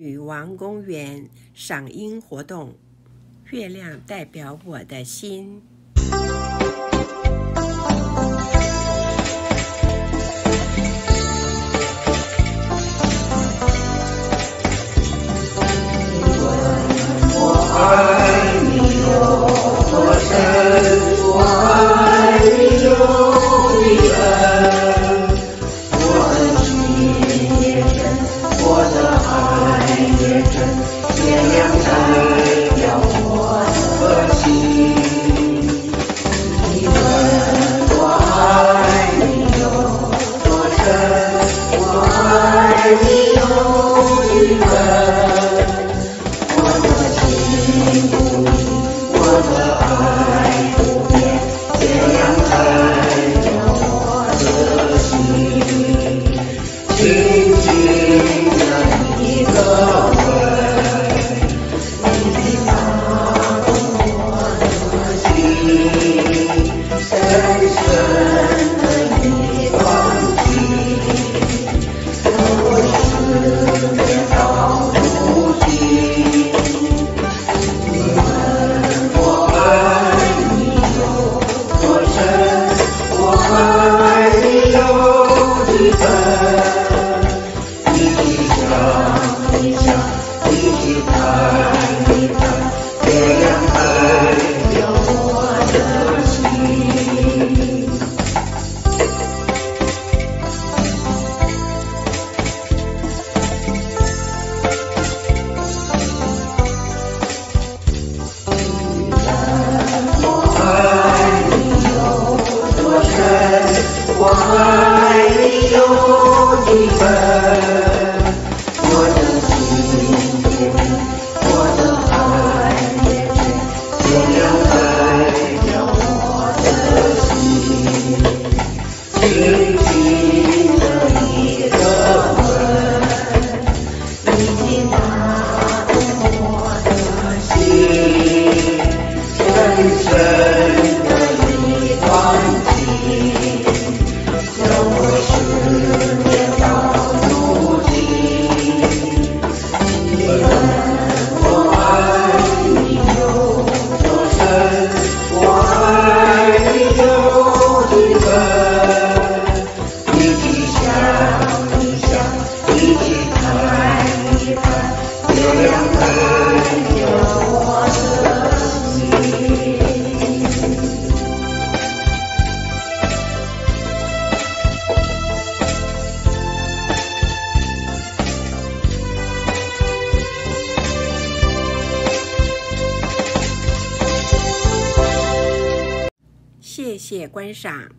女王公园赏樱活动，月亮代表我的心。Maria, 下一起看一看我的心你问我爱你有多深我爱你有几分谢谢观赏。